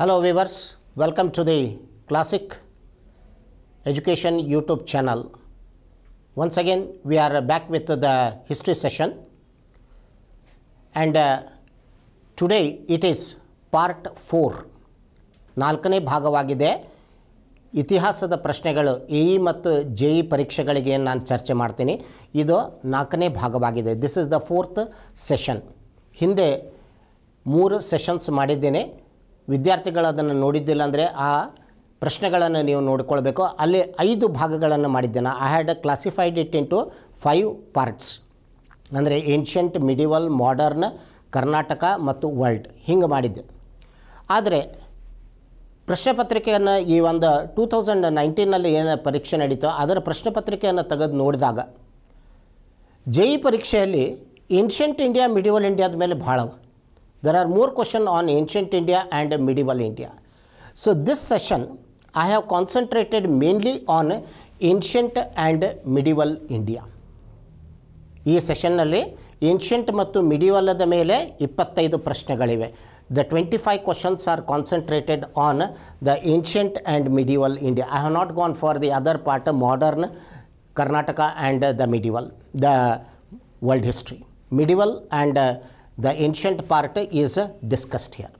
Hello viewers, welcome to the Classic Education YouTube channel. Once again, we are back with the history session and uh, today it is part 4. ನಾಲ್ಕನೇ ಭಾಗವಾಗಿದೆ ಇತಿಹಾಸದ ಪ್ರಶ್ನೆಗಳು A E ಮತ್ತು J E ಪರೀಕ್ಷೆಗಳಿಗೆ ನಾನು ಚರ್ಚೆ ಮಾಡ್ತೀನಿ ಇದು ನಾಲ್ಕನೇ ಭಾಗವಾಗಿದೆ this is the fourth session ಹಿಂದೆ ಮೂರು ಸೆಷನ್ಸ್ ಮಾಡಿದ್ದೇನೆ ವಿದ್ಯಾರ್ಥಿಗಳು ಅದನ್ನು ನೋಡಿದ್ದಿಲ್ಲ ಅಂದರೆ ಆ ಪ್ರಶ್ನೆಗಳನ್ನು ನೀವು ನೋಡ್ಕೊಳ್ಬೇಕು. ಅಲ್ಲಿ ಐದು ಭಾಗಗಳನ್ನು ಮಾಡಿದ್ದೇನೆ. I had classified it into five parts ಅಂದರೆ ಏನ್ಷಂಟ್ ಮಿಡಿವಲ್ ಮಾಡರ್ನ್ ಕರ್ನಾಟಕ ಮತ್ತು ವರ್ಲ್ಡ್ ಹಿಂಗೆ ಮಾಡಿದ್ದೆ. ಆದರೆ ಪ್ರಶ್ನೆ ಪತ್ರಿಕೆಯನ್ನು ಈ ಒಂದು ಟೂ ತೌಸಂಡ್ ನೈನ್ಟೀನಲ್ಲಿ ಏನು ಪರೀಕ್ಷೆ ನಡೀತೋ ಅದರ ಪ್ರಶ್ನೆ ಪತ್ರಿಕೆಯನ್ನು ತೆಗೆದು ನೋಡಿದಾಗ ಜೈ ಪರೀಕ್ಷೆಯಲ್ಲಿ ಏನ್ಷಂಟ್ ಇಂಡಿಯಾ ಮಿಡಿವಲ್ ಇಂಡಿಯಾದ ಮೇಲೆ ಭಾಳ there are more question on ancient India and medieval India so this session I have concentrated mainly on ancient and medieval India ಈ ಸೆಷನ್ನಲ್ಲಿ ಏನ್ಷಂಟ್ ಮತ್ತು ಮಿಡಿವಲ್ಲದ ಮೇಲೆ ಇಪ್ಪತ್ತೈದು ಪ್ರಶ್ನೆಗಳಿವೆ. The twenty five questions are concentrated on the ancient and medieval India I have not gone for the other part modern Karnataka and the medieval the world history medieval and the ancient part is discussed here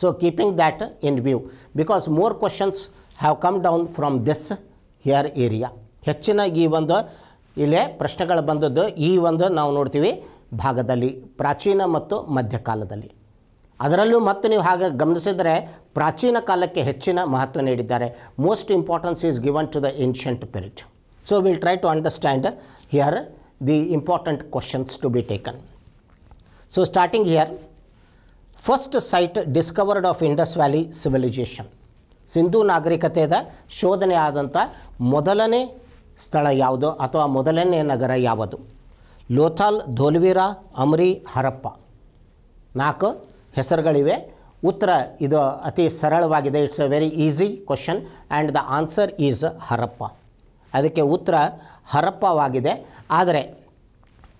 so keeping that in view because more questions have come down from this here area ಹೆಚ್ಚಿನ ಈ ಒಂದು ಇಲ್ಲೇ ಪ್ರಶ್ನೆಗಳು ಬಂದದ್ದು ಈ ಒಂದು ನಾವು ನೋಡ್ತೀವಿ ಭಾಗದಲ್ಲಿ, ಪ್ರಾಚೀನ ಮತ್ತು ಮಧ್ಯಕಾಲದಲ್ಲಿ. ಅದರಲ್ಲೂ ಮತ್ತು ನೀವು ಹಾಗೆ ಗಮನಿಸಿದರೆ ಪ್ರಾಚೀನ ಕಾಲಕ್ಕೆ ಹೆಚ್ಚಿನ ಮಹತ್ವ ನೀಡಿದ್ದಾರೆ. Most importance is given to the ancient period so will try to understand here the important questions to be taken so starting here first site discovered of Indus valley civilization Sindhu ನಾಗರಿಕತೆಯ ಶೋಧನೆ ಆದಂಥ ಮೊದಲನೇ ಸ್ಥಳ ಯಾವುದು ಅಥವಾ ಮೊದಲನೇ ನಗರ ಯಾವುದು? ಲೋಥಾಲ್, ಧೋಲ್ವೀರಾ, ಅಮ್ರಿ, ಹರಪ್ಪ. ನಾಲ್ಕು ಹೆಸರುಗಳಿವೆ. ಉತ್ತರ ಇದು ಅತಿ ಸರಳವಾಗಿದೆ. It's a very easy question and the answer is Harappa. ಅದಕ್ಕೆ ಉತ್ತರ ಹರಪ್ಪವಾಗಿದೆ. ಆದರೆ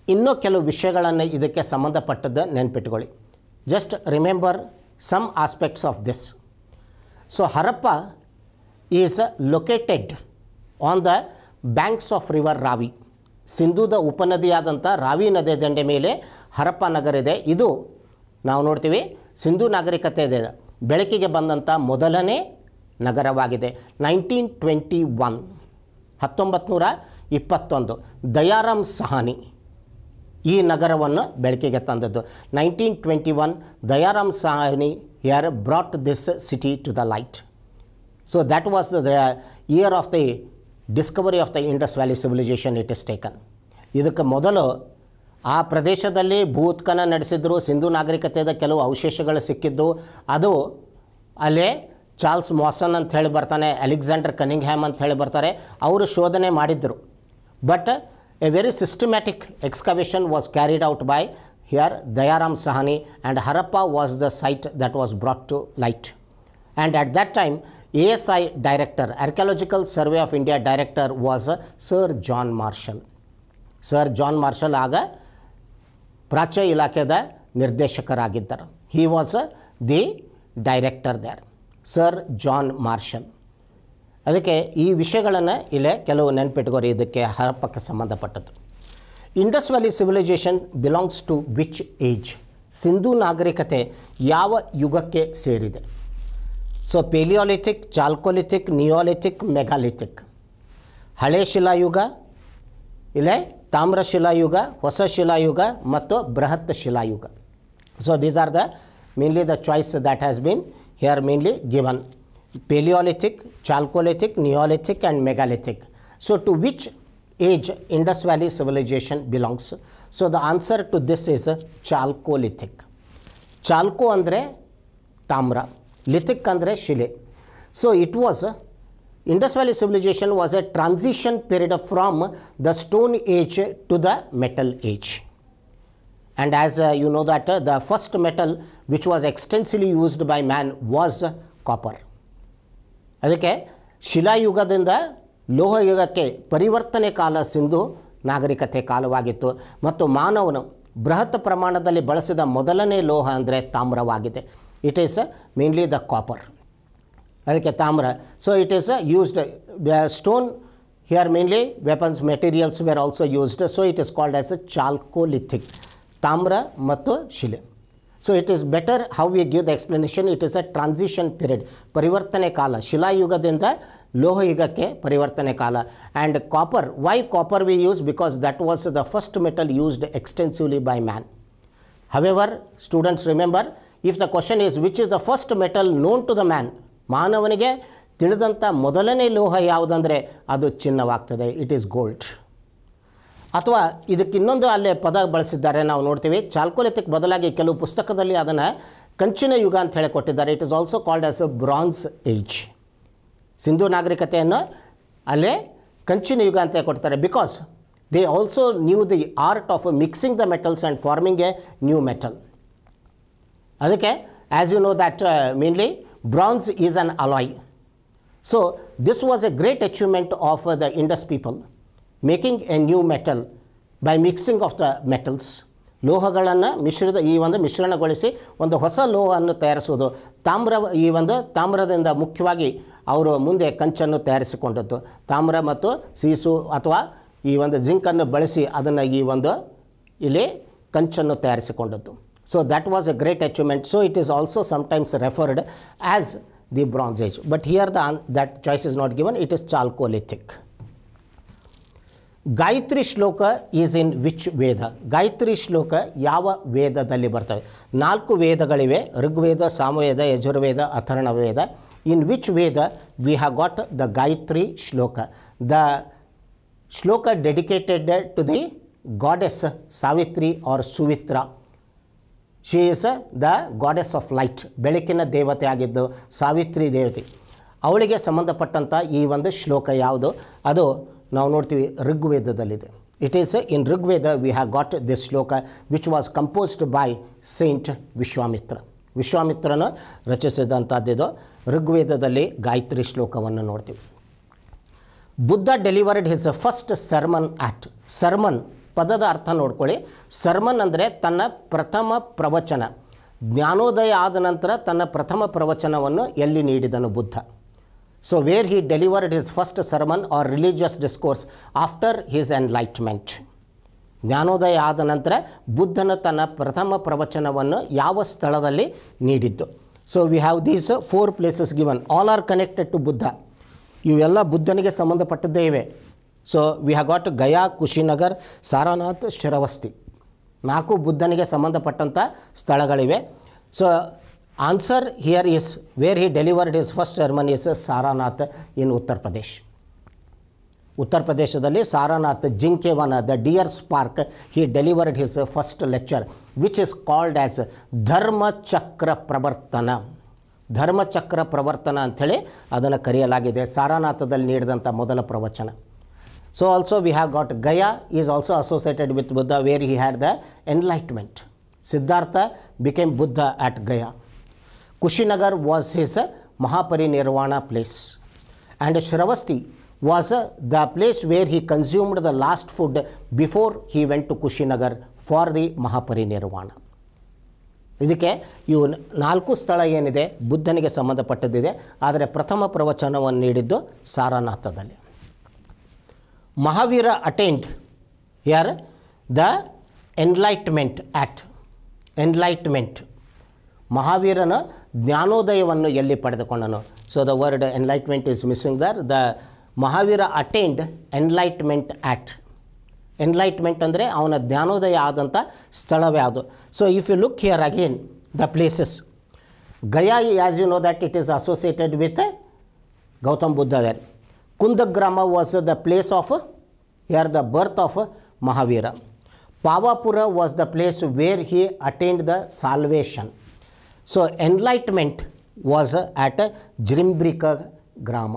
ಇನ್ನೂ ಕೆಲವು ವಿಷಯಗಳನ್ನು ಇದಕ್ಕೆ ಸಂಬಂಧಪಟ್ಟದ್ದು ನೆನ್ಪಿಟ್ಕೊಳ್ಳಿ. Just remember some aspects of this so Harappa is located on the banks of river Ravi ಸಿಂಧೂದ ಉಪನದಿಯಾದಂಥ ರಾವಿ ನದಿಯ ದಂಡೆ ಮೇಲೆ ಹರಪ್ಪ ನಗರ ಇದೆ. ಇದು ನಾವು ನೋಡ್ತೀವಿ ಸಿಂಧೂ ನಾಗರಿಕತೆ ಇದೆ. ಬೆಳಕಿಗೆ ಬಂದಂಥ ಮೊದಲನೇ ನಗರವಾಗಿದೆ. ನೈನ್ಟೀನ್ ಟ್ವೆಂಟಿ ಒನ್ ಹತ್ತೊಂಬತ್ತು ನೂರ ಇಪ್ಪತ್ತೊಂದು. ದಯಾರಾಮ್ ಸಹಾನಿ. ಈ ನಗರವನ್ನು ಬೆಳಕಿಗೆ ತಂದದ್ದು. Nineteen twenty one Dayaram Sahni year brought this city to the light so that was the year of the discovery of the Indus valley civilization it is taken ಇದಕ್ಕೆ ಮೊದಲು ಆ ಪ್ರದೇಶದಲ್ಲಿ ಭೂತ್ಕನ ನಡೆಸಿದ್ರು, ಸಿಂಧು ನಾಗರಿಕತೆಯ ಕೆಲವು ಅವಶೇಷಗಳು ಸಿಕ್ಕಿದ್ದು. ಅದು ಅಲ್ಲೇ ಚಾರ್ಲ್ಸ್ ಮಾಸನ್ ಅಂತ ಹೇಳಿ ಬರ್ತಾನೆ, ಅಲೆಕ್ಸಾಂಡರ್ ಕನಿಂಗ್ ಅಂತ ಹೇಳಿ ಬರ್ತಾರೆ, ಅವರು ಶೋಧನೆ ಮಾಡಿದ್ದರು but a very systematic excavation was carried out by here Dayaram Sahni and Harappa was the site that was brought to light and at that time A S I director archaeological survey of India director was Sir John Marshall Sir John Marshall ಆಗ ಪ್ರಾಚ್ಯ ಇಲಾಖೆದ ನಿರ್ದೇಶಕರಾಗಿದ್ದರು he was the director there Sir John Marshall ಅದಕ್ಕೆ ಈ ವಿಷಯಗಳನ್ನು ಇಲ್ಲೇ ಕೆಲವು ನೆನಪಿಟ್ಕೋರಿ, ಇದಕ್ಕೆ ಹರಪ್ಪಕ್ಕೆ ಸಂಬಂಧಪಟ್ಟದ್ದು. Indus valley civilisation belongs to which age Sindhu ನಾಗರಿಕತೆ ಯಾವ ಯುಗಕ್ಕೆ ಸೇರಿದೆ? So palaeolithic chalcolithic neolithic megalithic ಹಳೆ ಶಿಲಾಯುಗ, ಇಲ್ಲೇ ತಾಮ್ರ ಶಿಲಾಯುಗ, ಹೊಸ ಶಿಲಾಯುಗ ಮತ್ತು ಬೃಹತ್ ಶಿಲಾಯುಗ. So these are the mainly the choice that has been here mainly given paleolithic chalcolithic neolithic and megalithic so to which age Indus valley civilization belongs so the answer to this is chalcolithic chalco ಅಂದರೆ ತಾಮ್ರ lithic ಅಂದರೆ ಶಿಲೆ so it was Indus valley civilisation was a transition period from the stone age to the metal age and as you know that the first metal which was extensively used by man was copper ಅದಕ್ಕೆ ಶಿಲಾಯುಗದಿಂದ ಲೋಹಯುಗಕ್ಕೆ ಪರಿವರ್ತನೆ ಕಾಲ ಸಿಂಧು ನಾಗರಿಕತೆ ಕಾಲವಾಗಿತ್ತು ಮತ್ತು ಮಾನವನು ಬೃಹತ್ ಪ್ರಮಾಣದಲ್ಲಿ ಬಳಸಿದ ಮೊದಲನೇ ಲೋಹ ಅಂದರೆ ತಾಮ್ರವಾಗಿದೆ. It is mainly the copper ಅದಕ್ಕೆ ತಾಮ್ರ. So it is used stone here mainly weapons materials were also used so it is called as a chalcolithic ತಾಮ್ರ ಮತ್ತು ಶಿಲೆ. So it is better how we give the explanation it is a transition period ಪರಿವರ್ತನೆ ಕಾಲ ಶಿಲಾಯುಗದಿಂದ ಲೋಹಯುಗಕ್ಕೆ ಪರಿವರ್ತನೆ ಕಾಲ and copper why copper we use because that was the first metal used extensively by man however students remember if the question is which is the first metal known to the man ಮಾನವನಿಗೆ ತಿಳಿದಂಥ ಮೊದಲನೇ ಲೋಹ ಯಾವುದಂದರೆ ಅದು ಚಿನ್ನವಾಗ್ತದೆ. It is gold ಅಥವಾ ಇದಕ್ಕೆ ಇನ್ನೊಂದು ಅಲ್ಲೇ ಪದ ಬಳಸಿದ್ದಾರೆ ನಾವು ನೋಡ್ತೀವಿ. ಚಾಲ್ಕೋಲಿತಿಕ್ ಬದಲಾಗಿ ಕೆಲವು ಪುಸ್ತಕದಲ್ಲಿ ಅದನ್ನು ಕಂಚಿನ ಯುಗ ಅಂತ ಹೇಳಿ ಕೊಟ್ಟಿದ್ದಾರೆ. It is also called as a bronze age Sindhu ನಾಗರಿಕತೆಯನ್ನು ಅಲ್ಲೇ ಕಂಚಿನ ಯುಗ ಅಂತ ಕೊಡ್ತಾರೆ. Because they also knew the art of mixing the metals and forming a new metal ಅದಕ್ಕೆ as you know that mainly bronze is an alloy so this was a great achievement of the Indus people making a new metal by mixing of the metals. ಲೋಹಗಳನ್ನು ಮಿಶ್ರಿತ ಈ ಒಂದು ಮಿಶ್ರಣಗೊಳಿಸಿ ಒಂದು ಹೊಸ ಲೋಹವನ್ನು ತಯಾರಿಸುವುದು. ತಾಮ್ರ ಈ ಒಂದು ತಾಮ್ರದಿಂದ ಮುಖ್ಯವಾಗಿ ಅವರು ಮುಂದೆ ಕಂಚನ್ನು ತಯಾರಿಸಿಕೊಂಡದ್ದು. ತಾಮ್ರ ಮತ್ತು ಸೀಸು ಅಥವಾ ಈ ಒಂದು ಜಿಂಕನ್ನು ಬಳಸಿ ಅದನ್ನು ಈ ಒಂದು ಇಲ್ಲಿ ಕಂಚನ್ನು ತಯಾರಿಸಿಕೊಂಡದ್ದು. So that was a great achievement so it is also sometimes referred as the bronze age but here the that choice is not given it is chalcolithic Gayatri shloka is in which Veda Gayatri ಶ್ಲೋಕ ಯಾವ ವೇದದಲ್ಲಿ ಬರ್ತವೆ? ನಾಲ್ಕು ವೇದಗಳಿವೆ, Rigveda, Samaveda, Yajurveda Atharva Veda in which Veda we have got the Gayatri shloka. The shloka dedicated to the goddess Savitri or Savitra. She is the goddess of light ಬೆಳಕಿನ ದೇವತೆ ಆಗಿದ್ದು ಸಾವಿತ್ರಿ ದೇವತೆ. ಅವಳಿಗೆ ಸಂಬಂಧಪಟ್ಟಂಥ ಈ ಒಂದು ಶ್ಲೋಕ ಯಾವುದು? ಅದು ನಾವು ನೋಡ್ತೀವಿ ಋಗ್ವೇದದಲ್ಲಿದೆ. It is in Rigveda we have got this shloka which was composed by saint Vishwamitra ವಿಶ್ವಾಮಿತ್ರನ ರಚಿಸಿದಂಥದ್ದಿದು ಋಗ್ವೇದದಲ್ಲಿ ಗಾಯತ್ರಿ ಶ್ಲೋಕವನ್ನು ನೋಡ್ತೀವಿ. Buddha delivered his first sermon at sermon ಪದದ ಅರ್ಥ ನೋಡ್ಕೊಳ್ಳಿ. ಸರ್ಮನ್ ಅಂದರೆ ತನ್ನ ಪ್ರಥಮ ಪ್ರವಚನ. ಜ್ಞಾನೋದಯ ಆದ ನಂತರ ತನ್ನ ಪ್ರಥಮ ಪ್ರವಚನವನ್ನು ಎಲ್ಲಿ ನೀಡಿದನು Buddha. So where he delivered his first sermon or religious discourse after his enlightenment ಜ್ಞಾನೋದಯ ಆದ ನಂತರ ಬುದ್ಧನ ತನ್ನ ಪ್ರಥಮ ಪ್ರವಚನವನ್ನು ಯಾವ ಸ್ಥಳದಲ್ಲಿ ನೀಡಿದ್ದು? So we have these four places given all are connected to Buddha ಇವೆಲ್ಲ ಬುದ್ಧನಿಗೆ ಸಂಬಂಧಪಟ್ಟದ್ದೇ ಇವೆ. So we have got Gaya Kushinagar Sarnath Shravasti ನಾಲ್ಕು ಬುದ್ಧನಿಗೆ ಸಂಬಂಧಪಟ್ಟಂಥ ಸ್ಥಳಗಳಿವೆ. So answer here is where he delivered is first sermon is Sarnath in Uttar Pradesh ಉತ್ತರ ಪ್ರದೇಶದಲ್ಲಿ Sarnath ಜಿಂಕೆವನ the deers park he delivered his first lecture which is called as Dharmachakra Pravartana Dharmachakra Pravartana ಅಂಥೇಳಿ ಅದನ್ನು ಕರೆಯಲಾಗಿದೆ ಸಾರಾನಾಥದಲ್ಲಿ ನೀಡಿದಂಥ ಮೊದಲ ಪ್ರವಚನ so also we have got Gaya is also associated with Buddha where he had the enlightenment Siddhartha became Buddha at Gaya Kushinagar was his Mahaparinirvana place and Shravasti was the place where he consumed the last food before he went to Kushinagar for the Mahaparinirvana ಇದಕ್ಕೆ ಇವು ನಾಲ್ಕು ಸ್ಥಳ ಏನಿದೆ, ಬುದ್ಧನಿಗೆ ಸಂಬಂಧಪಟ್ಟದ್ದಿದೆ. ಆದರೆ ಪ್ರಥಮ ಪ್ರವಚನವನ್ನು ನೀಡಿದ್ದು ಸಾರನಾಥದಲ್ಲಿ. Mahavira attained here the enlightenment at enlightenment ಮಹಾವೀರನ ಜ್ಞಾನೋದಯವನ್ನು ಎಲ್ಲಿ ಪಡೆದುಕೊಂಡನು? So the word enlightenment is missing there the Mahavira attained enlightenment at enlightenment ಅಂದರೆ ಅವನ ಜ್ಞಾನೋದಯ ಆದಂಥ ಸ್ಥಳವ್ಯಾವುದು so if you look here again the places Gaya as you know that it is associated with Gautam Buddha there Kundagrama was the place of here the birth of Mahavira Pavapuri was the place where he attained the salvation so enlightenment was ಆಟ್ ಜಿರಿಂಬ್ರಿಕ ಗ್ರಾಮ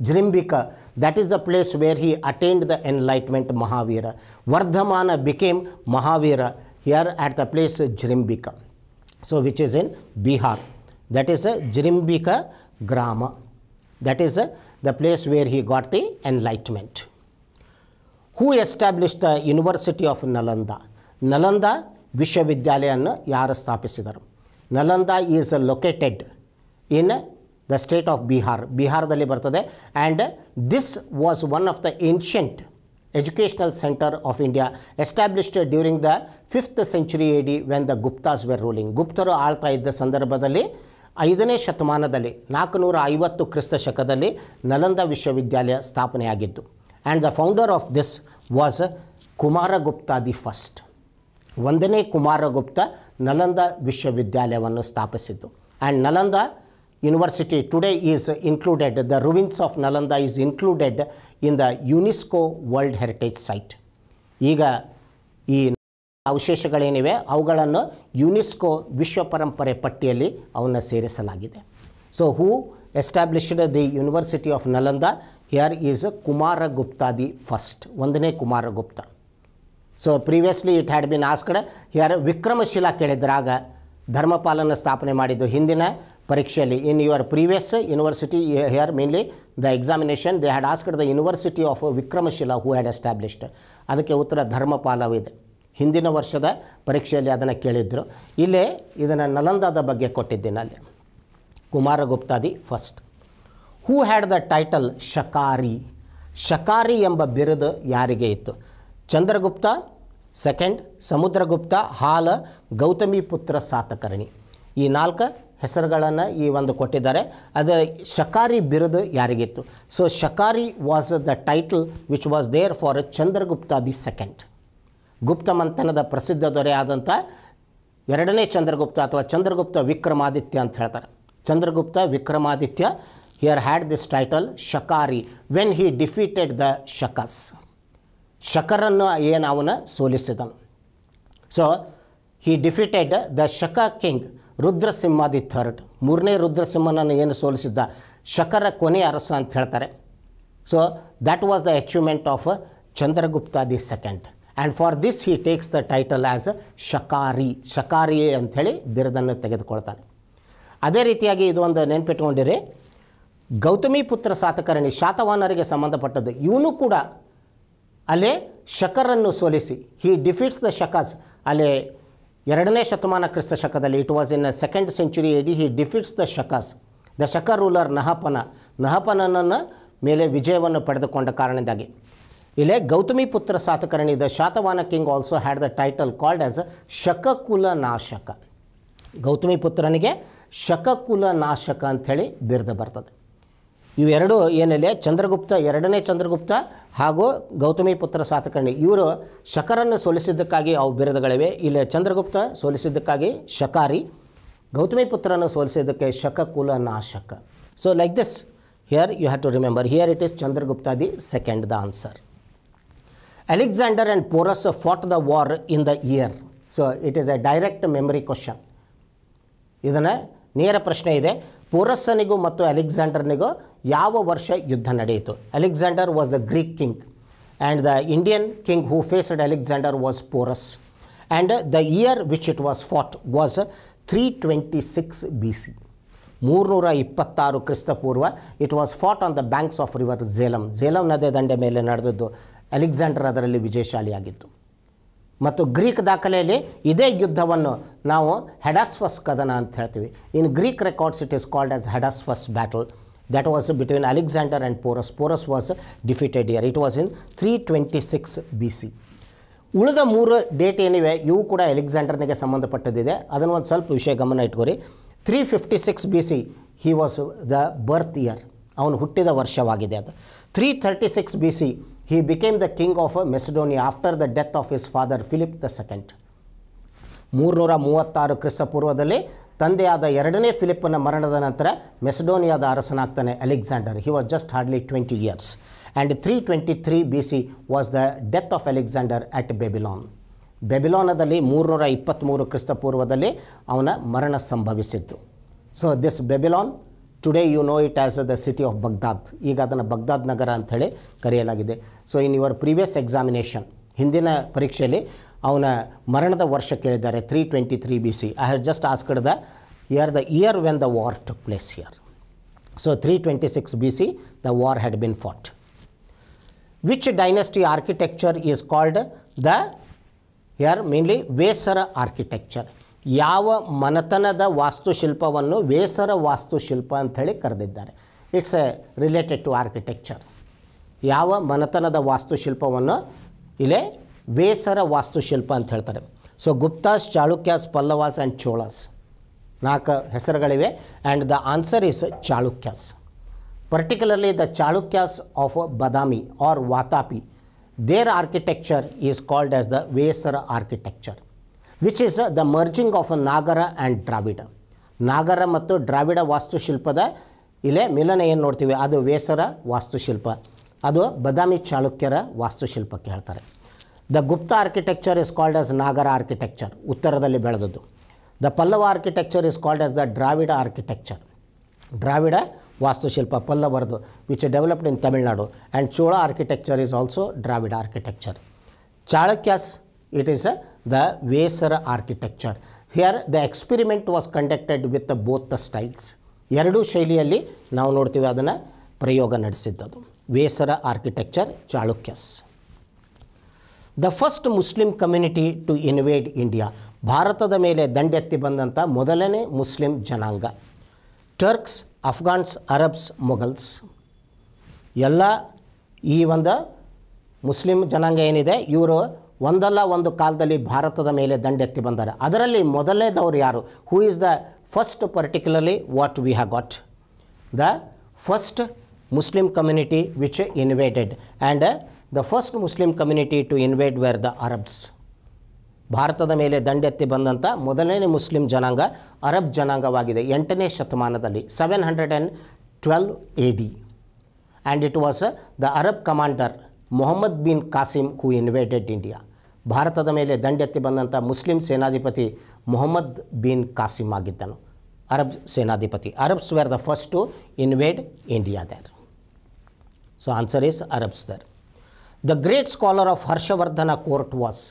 ಜಿರಿಂಬಿಕ that is the place where he attained the enlightenment Mahavira. Vardhamana became Mahavira here at the place Jirimbika. So which is in Bihar. That is a Jirimbika Grama. That is uh, the place where he got the enlightenment. Who establish the university of Nalanda Nalanda ವಿಶ್ವವಿದ್ಯಾಲಯವನ್ನು ಯಾರು ಸ್ಥಾಪಿಸಿದರು Nalanda is located in the state of Bihar ಬಿಹಾರದಲ್ಲಿ ಬರ್ತದೆ. And this was one of the ancient educational centre of India established during the fifth century A D when the Guptas were ruling ಗುಪ್ತರು ಆಳ್ತಾ ಇದ್ದ ಸಂದರ್ಭದಲ್ಲಿ ಐದನೇ ಶತಮಾನದಲ್ಲಿ, ನಾಲ್ಕುನೂರ ಐವತ್ತು ಕ್ರಿಸ್ತ ಶಕದಲ್ಲಿ ನಲಂದ ವಿಶ್ವವಿದ್ಯಾಲಯ ಸ್ಥಾಪನೆಯಾಗಿತ್ತು. And the founder of this was Kumaragupta the first ಒಂದನೇ ಕುಮಾರಗುಪ್ತ ನಲಂದ ವಿಶ್ವವಿದ್ಯಾಲಯವನ್ನು ಸ್ಥಾಪಿಸಿದ್ದು and Nalanda university today is included the ruins of Nalanda is included in the UNESCO world heritage site ಈಗ ಈ ಅವಶೇಷಗಳೇನಿವೆ, ಅವುಗಳನ್ನು ಯುನೆಸ್ಕೋ ವಿಶ್ವ ಪರಂಪರೆ ಪಟ್ಟಿಯಲ್ಲಿ ಅವನ್ನು ಸೇರಿಸಲಾಗಿದೆ. So who established the university of Nalanda here is Kumaragupta the first ಒಂದನೇ Kumaragupta so previously it had been asked here Vikramashila ಕೇಳಿದ್ರಾಗ ಧರ್ಮಪಾಲನ ಸ್ಥಾಪನೆ ಮಾಡಿದ್ದು ಹಿಂದಿನ ಪರೀಕ್ಷೆಯಲ್ಲಿ in your previous university here mainly the examination they had asked the university of Vikramashila who had established ಅದಕ್ಕೆ ಉತ್ತರ ಧರ್ಮಪಾಲವಿದೆ ಹಿಂದಿನ ವರ್ಷದ ಪರೀಕ್ಷೆಯಲ್ಲಿ ಅದನ್ನು ಕೇಳಿದ್ರು ಇಲ್ಲೇ ಇದನ್ನು ನಲಂದಾದ ಬಗ್ಗೆ ಕೊಟ್ಟಿದ್ದೀನಿ ಅಲ್ಲಿ Kumaragupta the first who had the title Shakari Shakari ಎಂಬ ಬಿರುದು ಯಾರಿಗೆ ಇತ್ತು ಚಂದ್ರಗುಪ್ತ ಸೆಕೆಂಡ್ ಸಮುದ್ರಗುಪ್ತ, ಹಾಲ, ಗೌತಮಿ ಪುತ್ರ ಸಾತಕರ್ಣಿ. ಈ ನಾಲ್ಕು ಹೆಸರುಗಳನ್ನು ಈ ಒಂದು ಕೊಟ್ಟಿದ್ದಾರೆ. ಅದರ ಶಕಾರಿ ಬಿರುದು ಯಾರಿಗಿತ್ತು? So Shakari was the title which was there for Chandragupta the second Gupta ಮಂಥನದ ಪ್ರಸಿದ್ಧ ದೊರೆಯಾದಂಥ ಎರಡನೇ ಚಂದ್ರಗುಪ್ತ ಅಥವಾ ಚಂದ್ರಗುಪ್ತ ವಿಕ್ರಮಾದಿತ್ಯ ಅಂತ ಹೇಳ್ತಾರೆ. Chandragupta, Vikramaditya here had this title Shakari when he defeated the Shakas. ಶಕರನ್ನು ಏನು ಅವನ ಸೋಲಿಸಿದನು. So he defeated the Shaka king Rudrasimha the third ಮೂರನೇ ರುದ್ರಸಿಂಹನನ್ನು ಏನು ಸೋಲಿಸಿದ್ದ? ಶಕರ ಕೊನೆ ಅರಸ ಅಂತ ಹೇಳ್ತಾರೆ. So that was the achievement of Chandragupta the second and for this he takes the title as Shakari. Shakari ಅಂಥೇಳಿ ಬಿರುದನ್ನು ತೆಗೆದುಕೊಳ್ತಾನೆ. ಅದೇ ರೀತಿಯಾಗಿ ಇದು ಒಂದು ನೆನ್ಪಿಟ್ಕೊಂಡಿರಿ. ಗೌತಮಿ ಪುತ್ರ ಸಾತಕರ್ಣಿ ಶಾತವಾಹನರಿಗೆ ಸಂಬಂಧಪಟ್ಟದ್ದು. ಇವನು ಕೂಡ ಅಲ್ಲೇ ಶಕರನ್ನು ಸೋಲಿಸಿ. ಹಿ ಡಿಫೀಟ್ಸ್ ದ ಶಕಾಸ್ ಅಲೆ ಎರಡನೇ ಶತಮಾನ ಕ್ರಿಸ್ತ ಶಕದಲ್ಲಿ it was in second century AD he defeats the Shakas the Shaka ruler Nahapana. ನಹಪನನನ್ನು ಮೇಲೆ ವಿಜಯವನ್ನು ಪಡೆದುಕೊಂಡ ಕಾರಣದಾಗಿ ಇಲ್ಲೇ Gautami Putra Satakarni the Satavahana king also had the title called as Shakakula Nashaka Gautami ಪುತ್ರನಿಗೆ ಶಕಕುಲ ನಾಶಕ ಅಂಥೇಳಿ ಬಿರ್ದು ಬರ್ತದೆ. ಇವೆರಡು ಏನಿಲ್ಲ? ಚಂದ್ರಗುಪ್ತ, ಎರಡನೇ ಚಂದ್ರಗುಪ್ತ ಹಾಗೂ ಗೌತಮಿ ಪುತ್ರ ಸಾತಕರ್ಣಿ. ಇವರು ಶಕರನ್ನು ಸೋಲಿಸಿದ್ದಕ್ಕಾಗಿ ಅವು ಬಿರುದುಗಳಿವೆ. ಇಲ್ಲಿ ಚಂದ್ರಗುಪ್ತ ಸೋಲಿಸಿದ್ದಕ್ಕಾಗಿ ಶಕಾರಿ, ಗೌತಮಿ ಪುತ್ರನ ಸೋಲಿಸಿದ್ದಕ್ಕೆ Shakakula Nashaka. So like this here you have to remember here it is Chandragupta the second the answer Alexander and Porus fought the war in the year so it is a direct memory question ಇದನ್ನು ನೇರ ಪ್ರಶ್ನೆ ಇದೆ. ಪೋರಸ್ಸನಿಗೂ ಮತ್ತು ಅಲೆಕ್ಸಾಂಡರ್ನಿಗೂ ಯಾವ ವರ್ಷ ಯುದ್ಧ ನಡೆಯಿತು? Alexander was the Greek king and the Indian king who faced Alexander was Porus and the year which it was fought was three twenty six B C ಮೂರುನೂರ ಇಪ್ಪತ್ತಾರು ಕ್ರಿಸ್ತಪೂರ್ವ it was fought on the banks of river Jhelum Jhelum ನದಿ ದಂಡೆ ಮೇಲೆ ನಡೆದದ್ದು Alexander ಅದರಲ್ಲಿ ವಿಜಯಶಾಲಿಯಾಗಿತ್ತು. ಮತ್ತು Greek ದಾಖಲೆಯಲ್ಲಿ ಇದೇ ಯುದ್ಧವನ್ನು ನಾವು ಹೆಡಾಸ್ವಸ್ ಕದನ ಅಂತ ಹೇಳ್ತೀವಿ. In Greek records it is called as Hydaspes battle that was between Alexander and Porus Porus was defeated year it was in three twenty six B C ಉಳಿದ ಮೂರು ಡೇಟ್ ಏನಿವೆ, ಇವು ಕೂಡ ಅಲೆಕ್ಸಾಂಡರ್ನಿಗೆ ಸಂಬಂಧಪಟ್ಟದಿದೆ ಅದನ್ನು ಒಂದು ಸ್ವಲ್ಪ ವಿಷಯ ಗಮನ ಇಟ್ಕೊರಿ. Three fifty six B C he was the birth year ಅವನು ಹುಟ್ಟಿದ ವರ್ಷವಾಗಿದೆ ಅದು. Three thirty six B C he became the king of Macedonia after the death of his Philip the second ಮೂರುನೂರ ಮೂವತ್ತಾರು ಕ್ರಿಸ್ತಪೂರ್ವದಲ್ಲಿ ತಂದೆಯಾದ ಎರಡನೇ ಫಿಲಿಪ್ಪನ ಮರಣದ ನಂತರ ಮೆಸಡೋನಿಯಾದ ಅರಸನಾಗ್ತಾನೆ Alexander. He was just hardly twenty years and three twenty three B C was the death of Alexander at Babylon ಬೆಬಿಲಾನದಲ್ಲಿ ಮೂರುನೂರ ಇಪ್ಪತ್ತ್ಮೂರು ಕ್ರಿಸ್ತಪೂರ್ವದಲ್ಲಿ ಅವನ ಮರಣ ಸಂಭವಿಸಿತ್ತು so this Babylon today you know it as the city of Baghdad ಈಗ ಅದನ್ನು Baghdad ನಗರ ಅಂಥೇಳಿ ಕರೆಯಲಾಗಿದೆ. So in your previous examination ಹಿಂದಿನ ಪರೀಕ್ಷೆಯಲ್ಲಿ ಅವನ ಮರಣದ ವರ್ಷ ಕೇಳಿದ್ದಾರೆ three twenty three B C I have just asked the year the year when the war took place year so three twenty six B C the war had been fought which dynasty architecture is called the here mainly Vesara architecture ಯಾವ ಮನೆತನದ ವಾಸ್ತುಶಿಲ್ಪವನ್ನು ವೇಸರ ವಾಸ್ತುಶಿಲ್ಪ ಅಂಥೇಳಿ ಕರೆದಿದ್ದಾರೆ. It's a related to architecture ಯಾವ ಮನೆತನದ ವಾಸ್ತುಶಿಲ್ಪವನ್ನು ಇಲ್ಲೇ ವೇಸರ ವಾಸ್ತುಶಿಲ್ಪ ಅಂತ ಹೇಳ್ತಾರೆ. ಸೊ ಗುಪ್ತಾಸ್ ಚಾಳುಕ್ಯಾಸ್ ಪಲ್ಲವಾಸ್ ಆ್ಯಂಡ್ ಚೋಳಾಸ್ ನಾಲ್ಕು ಹೆಸರುಗಳಿವೆ. And the answer is Chalukyas particularly the Chalukyas of Badami or Vatapi their architecture is called as the Vesara architecture which is the merging of Nagara and Dravida Nagara ಮತ್ತು ದ್ರಾವಿಡ ವಾಸ್ತುಶಿಲ್ಪದ ಇಲ್ಲೇ ಮಿಲನ ಏನು ನೋಡ್ತೀವಿ. ಅದು ವೇಸರ ವಾಸ್ತುಶಿಲ್ಪ. ಅದು ಬದಾಮಿ ಚಾಳುಕ್ಯರ ವಾಸ್ತುಶಿಲ್ಪಕ್ಕೆ ಹೇಳ್ತಾರೆ. The Gupta architecture is called as Nagara architecture ಉತ್ತರದಲ್ಲಿ ಬೆಳೆದದ್ದು. The Pallava architecture is called as the Dravida architecture Dravida ವಾಸ್ತುಶಿಲ್ಪ, ಪಲ್ಲವರದು which developed in Tamil Nadu and Chola architecture is also Dravida architecture Chalukyas it is the Vesara architecture here the experiment was conducted with both the styles. ಎರಡು ಶೈಲಿಯಲ್ಲಿ ನಾವು ನೋಡ್ತೀವಿ ಅದನ್ನು ಪ್ರಯೋಗ ನಡೆಸಿದ್ದದು. Vesara architecture Chalukyas the first Muslim community to invade India ಭಾರತದ ಮೇಲೆ ದಂಡೆತ್ತಿ ಬಂದಂಥ ಮೊದಲನೇ ಮುಸ್ಲಿಂ ಜನಾಂಗ. ಟರ್ಕ್ಸ್ ಅಫ್ಘಾನ್ಸ್ ಅರಬ್ಸ್ ಮೊಘಲ್ಸ್ ಎಲ್ಲ ಈ ಒಂದು ಮುಸ್ಲಿಂ ಜನಾಂಗ ಏನಿದೆ? ಇವರು ಒಂದಲ್ಲ ಒಂದು ಕಾಲದಲ್ಲಿ ಭಾರತದ ಮೇಲೆ ದಂಡೆತ್ತಿ ಬಂದ್ದಾರೆ ಅದರಲ್ಲಿ ಮೊದಲನೇದವ್ರು ಯಾರು? Who is the first particularly what we have got the first Muslim community which invaded and the first Muslim community to invade were the Arabs ಭಾರತದ ಮೇಲೆ ದಂಡೆತ್ತಿ ಬಂದಂಥ ಮೊದಲನೇ ಮುಸ್ಲಿಂ ಜನಾಂಗ ಅರಬ್ ಜನಾಂಗವಾಗಿದೆ ಎಂಟನೇ ಶತಮಾನದಲ್ಲಿ seven hundred and twelve A D and it was the Arab commander Muhammad bin Qasim who invaded India ಭಾರತದ ಮೇಲೆ ದಂಡೆತ್ತಿ ಬಂದಂಥ ಮುಸ್ಲಿಂ ಸೇನಾಧಿಪತಿ ಮೊಹಮ್ಮದ್ ಬಿನ್ ಕಾಸಿಮ್ ಆಗಿದ್ದನು. ಅರಬ್ ಸೇನಾಧಿಪತಿ, Arabs were the first to invade India there so answer is Arabs there the great scholar of Harshavardhana court was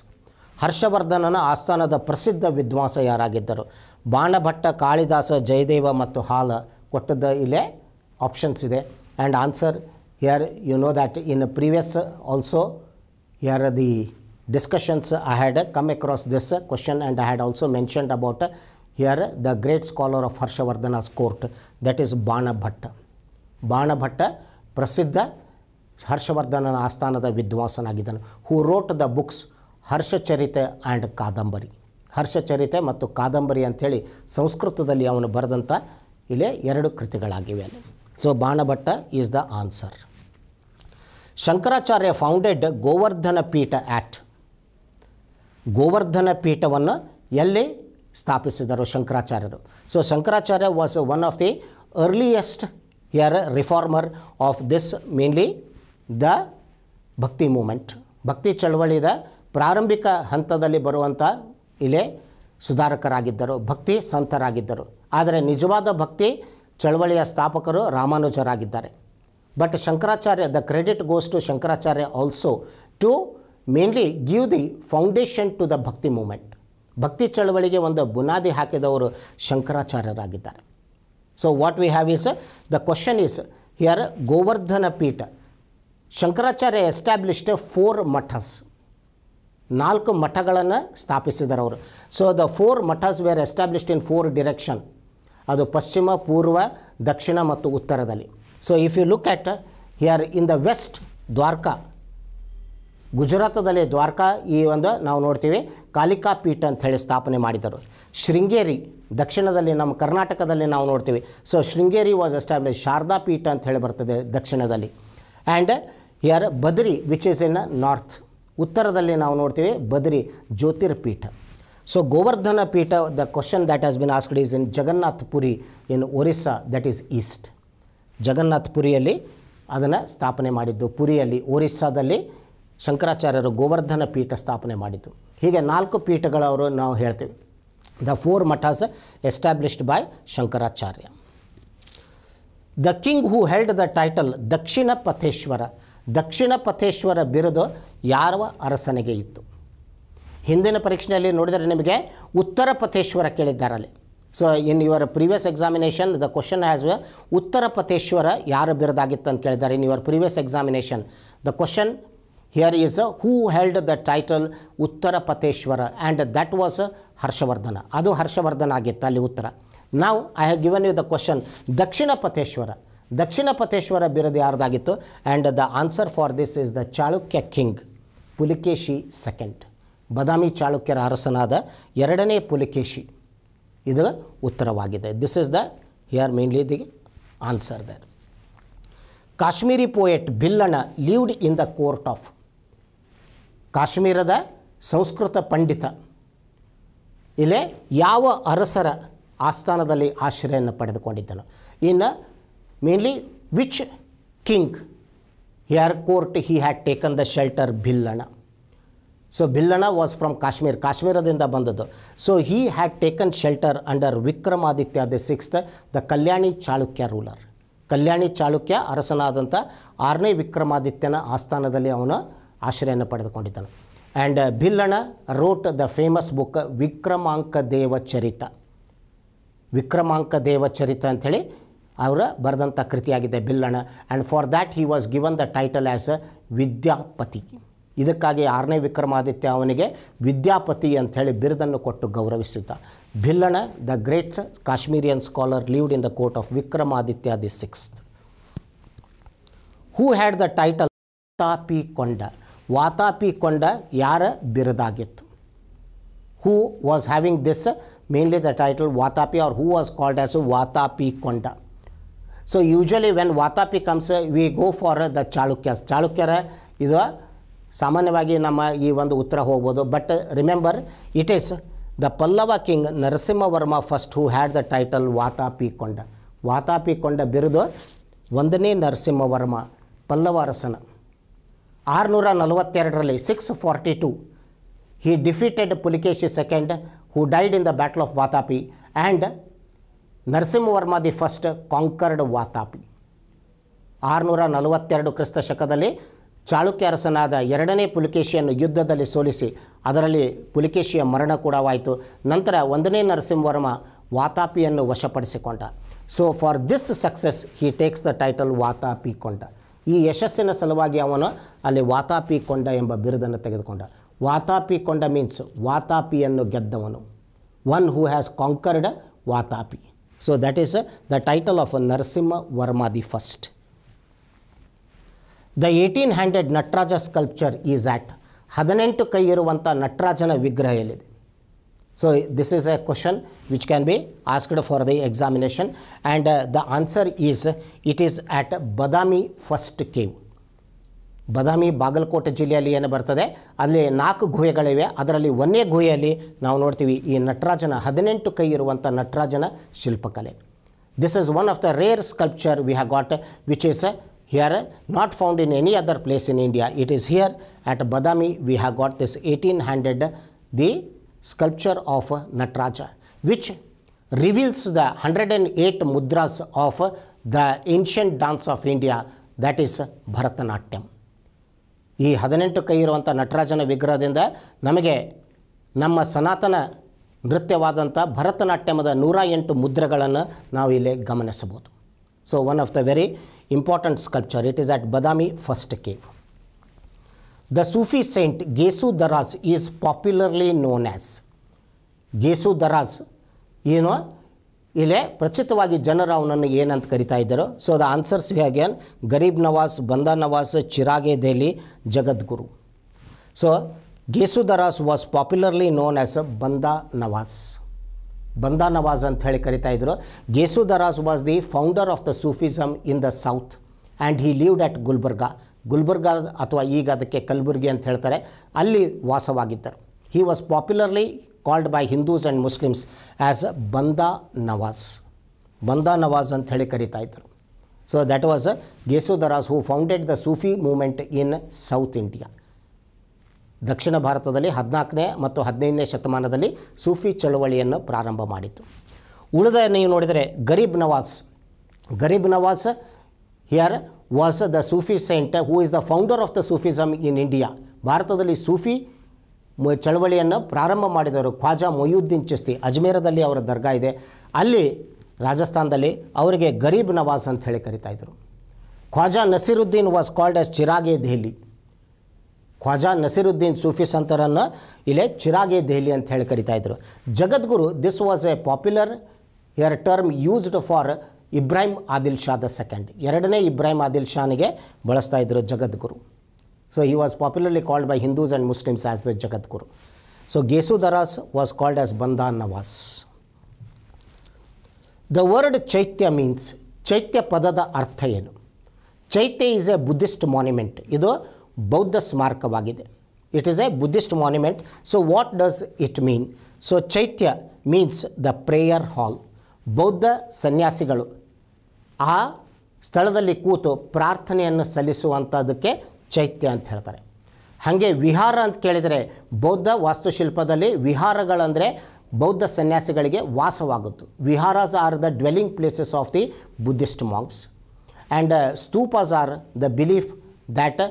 ಹರ್ಷವರ್ಧನನ ಆಸ್ಥಾನದ ಪ್ರಸಿದ್ಧ ವಿದ್ವಾಂಸ ಯಾರಾಗಿದ್ದರು? ಬಾಣಭಟ್ಟ, ಕಾಳಿದಾಸ, ಜಯದೇವ ಮತ್ತು ಹಾಲ ಕೊಟ್ಟದ ಇಲ್ಲೇ ಆಪ್ಷನ್ಸ್ ಇದೆ. And answer here you know that in previous also here the discussions I had come across this question and I had also mentioned about here the great scholar of Harshavardhana's court, that is Banabhatta. Banabhatta ಪ್ರಸಿದ್ಧ ಹರ್ಷವರ್ಧನನ ಆಸ್ಥಾನದ ವಿದ್ವಾಂಸನಾಗಿದ್ದನು who wrote the books Harshacharite and Kadambari. Harshacharite ಮತ್ತು ಕಾದಂಬರಿ ಅಂಥೇಳಿ ಸಂಸ್ಕೃತದಲ್ಲಿ ಅವನು ಬರೆದಂಥ ಇಲ್ಲಿ ಎರಡು ಕೃತಿಗಳಾಗಿವೆ. So Banabhatta is the answer Shankaracharya founded Govardhana Peetha at Govardhana ಪೀಠವನ್ನು ಎಲ್ಲಿ ಸ್ಥಾಪಿಸಿದರು ಶಂಕರಾಚಾರ್ಯರು? So Shankaracharya was one of the earliest your reformer of this mainly the Bhakti movement ಭಕ್ತಿ ಚಳವಳಿದ ಪ್ರಾರಂಭಿಕ ಹಂತದಲ್ಲಿ ಬರುವಂಥ ಇಲ್ಲಿ ಸುಧಾರಕರಾಗಿದ್ದರು, ಭಕ್ತಿ ಸಂತರಾಗಿದ್ದರು. ಆದರೆ ನಿಜವಾದ ಭಕ್ತಿ ಚಳವಳಿಯ ಸ್ಥಾಪಕರು ರಾಮಾನುಜರಾಗಿದ್ದಾರೆ. But Shankaracharya the credit goes to Shankaracharya also to mainly give the foundation to the bhakti movement ಭಕ್ತಿ ಚಳವಳಿಗೆ ಒಂದು ಬುನಾದಿ ಹಾಕಿದವರು ಶಂಕರಾಚಾರ್ಯರಾಗಿದ್ದಾರೆ so what we have is the question is here Govardhana peetha Shankaracharya established four mathas ನಾಲ್ಕು ಮಠಗಳನ್ನು ಸ್ಥಾಪಿಸಿದರು ಅವರು so the four mathas were established in four direction ಅದು ಪಶ್ಚಿಮ ಪೂರ್ವ ದಕ್ಷಿಣ ಮತ್ತು ಉತ್ತರದಲ್ಲಿ so if you look at here in the west Dwarka ಗುಜರಾತದಲ್ಲಿ Dwarka ಈ ಒಂದು ನಾವು ನೋಡ್ತೀವಿ. ಕಾಲಿಕಾ ಪೀಠ ಅಂತ ಹೇಳಿ ಸ್ಥಾಪನೆ ಮಾಡಿದರು ಶೃಂಗೇರಿ ದಕ್ಷಿಣದಲ್ಲಿ ನಮ್ಮ ಕರ್ನಾಟಕದಲ್ಲಿ ನಾವು ನೋಡ್ತೀವಿ. So Sringeri was establish Sharada peetha ಅಂತ ಹೇಳಿ ಬರ್ತದೆ ದಕ್ಷಿಣದಲ್ಲಿ. And here Badri which is in north ಉತ್ತರದಲ್ಲಿ ನಾವು ನೋಡ್ತೀವಿ Badri Jyotirpeetha. So Govardhana peetha the question that has been asked is in Jagannath Puri in Orissa that is east Jagannath ಪುರಿಯಲ್ಲಿ ಅದನ್ನು ಸ್ಥಾಪನೆ ಮಾಡಿದ್ದು. ಪುರಿಯಲ್ಲಿ, ಒರಿಸ್ಸಾದಲ್ಲಿ ಶಂಕರಾಚಾರ್ಯರು ಗೋವರ್ಧನ ಪೀಠ ಸ್ಥಾಪನೆ ಮಾಡಿದ್ದು. ಹೀಗೆ ನಾಲ್ಕು ಪೀಠಗಳವರು ನಾವು ಹೇಳ್ತೀವಿ. The four mathas established by Shankaracharya. The king who held the title Dakshina Patheshwara Dakshina Patheshwara ಬಿರುದು ಯಾರವ ಅರಸನಿಗೆ ಇತ್ತು. ಹಿಂದಿನ ಪರೀಕ್ಷೆಯಲ್ಲಿ ನೋಡಿದರೆ ನಿಮಗೆ Uttara Patheshwara ಕೇಳಿದ್ದಾರಲ್ಲಿ. So in your previous examination the question has Uttara Patheshwara ಯಾರ ಬಿರುದಾಗಿತ್ತು ಅಂತ ಕೇಳಿದ್ದಾರೆ. In your previous examination the question here is who held the title Uttara Patheshwara and that was Harshavardhana ಅದು ಹರ್ಷವರ್ಧನ ಆಗಿತ್ತು, ಅಲ್ಲಿ ಉತ್ತರ. ನಾವು I have given you the question Dakshina Patheshwara Dakshina Patheshwara ಬಿರುದು ಯಾರ್ದಾಗಿತ್ತು? And the answer for this is the Chalukya king Pulakeshi second Badami ಚಾಳುಕ್ಯರ ಅರಸನಾದ ಎರಡನೇ ಪುಲಿಕೇಶಿ ಇದು ಉತ್ತರವಾಗಿದೆ. This is the here mainly the answer the Kashmiri poet Bilhana lived in the court of ಕಾಶ್ಮೀರದ ಸಂಸ್ಕೃತ ಪಂಡಿತ. ಇಲ್ಲೇ ಯಾವ ಅರಸರ ಆಸ್ಥಾನದಲ್ಲಿ ಆಶ್ರಯವನ್ನು ಪಡೆದುಕೊಂಡಿದ್ದನು. ಇನ್ನು mainly which king here court he had taken the shelter Bilhana so Bilhana was from Kashmir ಕಾಶ್ಮೀರದಿಂದ ಬಂದದ್ದು. So he had taken shelter under Vikramaditya the sixth the Kalyani Chalukya ruler Kalyani Chalukya ಅರಸನಾದಂಥ ಆರನೇ ವಿಕ್ರಮಾದಿತ್ಯನ ಆಸ್ಥಾನದಲ್ಲಿ ಅವನು ಆಶ್ರಯವನ್ನು ಪಡೆದುಕೊಂಡಿದ್ದನು. And Bilhana wrote the famous book Vikramanka Deva Charita Vikramanka Deva Charita ಅಂಥೇಳಿ ಅವರ ಬರೆದಂಥ ಕೃತಿಯಾಗಿದೆ Bilhana and for that he was given the title as Vidyapati. ಇದಕ್ಕಾಗಿ ಆರನೇ ವಿಕ್ರಮಾದಿತ್ಯ ಅವನಿಗೆ ವಿದ್ಯಾಪತಿ ಅಂಥೇಳಿ ಬಿರುದನ್ನು ಕೊಟ್ಟು ಗೌರವಿಸಿದ್ದ. Bilhana the great Kashmirian scholar lived in the court of Vikramaditya the sixth who had the title Vatapikonda Vatapikonda ಯಾರ ಬಿರುದಾಗಿತ್ತು? Who was having this mainly the title Vatapi or who was called as Vatapikonda so usually when Vatapi comes we go for the Chalukya ಚಾಳುಕ್ಯರ ಇದು ಸಾಮಾನ್ಯವಾಗಿ ನಮ್ಮ ಈ ಒಂದು ಉತ್ತರ ಹೋಗ್ಬೋದು. But remember it is the Pallava king Narasimhavarma first who had the title Vatapikonda Vatapikonda ಬಿರುದು ಒಂದನೇ ನರಸಿಂಹವರ್ಮ, ಪಲ್ಲವ ಅರಸನ. ಆರುನೂರ ನಲವತ್ತೆರಡರಲ್ಲಿ six forty two. He defeated Pulakeshi second who died in the Battle of Vatapi and Narasimhavarma the first conquered Vatapi ಆರುನೂರ ನಲವತ್ತೆರಡು ಕ್ರಿಸ್ತ ಶಕದಲ್ಲಿ ಚಾಳುಕ್ಯ ಅರಸನಾದ ಎರಡನೇ ಪುಲಿಕೇಶಿಯನ್ನು ಯುದ್ಧದಲ್ಲಿ ಸೋಲಿಸಿ, ಅದರಲ್ಲಿ ಪುಲಿಕೇಶಿಯ ಮರಣ ಕೂಡವಾಯಿತು ನಂತರ ಒಂದನೇ ನರಸಿಂಹವರ್ಮ ವಾತಾಪಿಯನ್ನು ವಶಪಡಿಸಿಕೊಂಡ. So for this success he takes the title Vatapi Konda ಈ ಯಶಸ್ಸಿನ ಸಲುವಾಗಿ ಅವನು ಅಲ್ಲಿ ವಾತಾಪಿ ಕೊಂಡ ಎಂಬ ಬಿರುದನ್ನು ತೆಗೆದುಕೊಂಡ. ವಾತಾಪಿ ಕೊಂಡ ಮೀನ್ಸ್ ವಾತಾಪಿಯನ್ನು ಗೆದ್ದವನು. One who has conquered Vatapi. So that is the title of Narasimha Varma the first the eighteen hundred Nataraja sculpture is at ಹದಿನೆಂಟು ಕೈ ಇರುವಂಥ ನಟರಾಜನ ವಿಗ್ರಹ ಎಲ್ಲಿದೆ? So this is a question which can be asked for the examination and the answer is it is at Badami first cave Badami Bagalkote ಜಿಲ್ಲೆಯಲ್ಲಿ ಏನು ಬರ್ತದೆ? ಅಲ್ಲಿ ನಾಲ್ಕು ಗುಹೆಗಳಿವೆ. ಅದರಲ್ಲಿ ಒಂದೇ ಗುಹೆಯಲ್ಲಿ ನಾವು ನೋಡ್ತೀವಿ ಈ ನಟರಾಜನ ಹದಿನೆಂಟು ಕೈ ಇರುವಂಥ ನಟರಾಜನ ಶಿಲ್ಪಕಲೆ. This is one of the rare sculpture we have got which is here not found in any other place in India it is here at Badami we have got this eighteen handed the sculpture of Nataraja which reveals the 108 mudras of the ancient dance of India, that is Bharatanatyam. ಈ ಹದಿನೆಂಟು ಕೈ ಇರುವಂಥ ನಟರಾಜನ ವಿಗ್ರಹದಿಂದ ನಮಗೆ ನಮ್ಮ ಸನಾತನ ನೃತ್ಯವಾದಂಥ ಭರತನಾಟ್ಯಮದ ನೂರ ಎಂಟು ಮುದ್ರೆಗಳನ್ನು ನಾವು ಇಲ್ಲಿ ಗಮನಿಸಬಹುದು so one of the very important sculpture it is at Badami first cave the Sufi saint Gesu Daraz is popularly known as Gesu Daraz ಏನು ಇಲ್ಲೇ ಪ್ರಚಿತವಾಗಿ ಜನರು ಅವನನ್ನು ಏನಂತ ಕರಿತಾ ಇದ್ದರು. So the answers again Gharib Nawaz Banda Nawaz Chirage Delhi Jagadguru so Gesu Daraz was popularly known as Banda Nawaz Banda Nawaz ಅಂತ ಹೇಳಿ ಕರಿತಾ ಇದ್ದರು Gesu Daraz was the founder of the Sufism in the south and he lived at Gulbarga Gulbarga ಅಥವಾ ಈಗ ಅದಕ್ಕೆ ಕಲಬುರ್ಗಿ ಅಂತ ಹೇಳ್ತಾರೆ, ಅಲ್ಲಿ ವಾಸವಾಗಿದ್ದರು. He was popularly called by Hindus and Muslims as Banda Nawaz Banda Nawaz ಅಂತ ಹೇಳಿ ಕರಿತಾ ಇದ್ದರು. So that was Gesudaraz who founded the Sufi movement in south India ದಕ್ಷಿಣ ಭಾರತದಲ್ಲಿ ಹದಿನಾಲ್ಕನೇ ಮತ್ತು ಹದಿನೈದನೇ ಶತಮಾನದಲ್ಲಿ ಸೂಫಿ ಚಳವಳಿಯನ್ನು ಪ್ರಾರಂಭ ಮಾಡಿತು ಉಳಿದ ನೀವು ನೋಡಿದರೆ Gharib Nawaz. Gharib Nawaz here was the Sufi saint who is the founder of the Sufism in India ಭಾರತದಲ್ಲಿ ಸೂಫಿ ಚಳವಳಿಯನ್ನು ಪ್ರಾರಂಭ ಮಾಡಿದವರು ಖ್ವಾಜಾ ಮೊಯ್ಯುದ್ದೀನ್ ಚಿಸ್ತಿ, ಅಜ್ಮೇರದಲ್ಲಿ ಅವರ ದರ್ಗಾ ಇದೆ. ಅಲ್ಲಿ ರಾಜಸ್ಥಾನದಲ್ಲಿ ಅವರಿಗೆ ಗರೀಬ್ ನವಾಜ್ ಅಂತ ಹೇಳಿ ಕರಿತಾ ಇದ್ದರು Khwaja Nasiruddin was called as Chirage Delhi. Khwaja Nasiruddin Sufi ಸಂತರನ್ನು ಇಲ್ಲೇ ಚಿರಾಗೆ ದೆಹಲಿ ಅಂತ ಹೇಳಿ ಕರಿತಾ ಇದ್ರು. Jagadguru this was a popular your term used for Ibrahim Adil Shah the second ಎರಡನೇ ಇಬ್ರಾಹಿಂ ಆದಿಲ್ ಶಾನಿಗೆ ಬಳಸ್ತಾ ಇದ್ದರು Jagadguru. So he was popularly called by Hindus and Muslims as the Jagadguru. So Gesu Daraz was called as Banda Nawaz the word chaitya means chaitya ಪದದ ಅರ್ಥ ಏನು? Chaitya is a Buddhist monument ಇದು ಬೌದ್ಧ ಸ್ಮಾರಕವಾಗಿದೆ. It is a Buddhist monument so what does it mean so chaitya means the prayer hall ಬೌದ್ಧ ಸನ್ಯಾಸಿಗಳು ಆ ಸ್ಥಳದಲ್ಲಿ ಕೂತು ಪ್ರಾರ್ಥನೆಯನ್ನು ಸಲ್ಲಿಸುವಂಥದ್ದಕ್ಕೆ ಚೈತ್ಯ ಅಂತ ಹೇಳ್ತಾರೆ. ಹಾಗೆ ವಿಹಾರ ಅಂತ ಕೇಳಿದರೆ ಬೌದ್ಧ ವಾಸ್ತುಶಿಲ್ಪದಲ್ಲಿ ವಿಹಾರಗಳಂದರೆ ಬೌದ್ಧ ಸನ್ಯಾಸಿಗಳಿಗೆ ವಾಸವಾಗುತ್ತು viharas are the dwelling places of the Buddhist monks and stupas are the belief that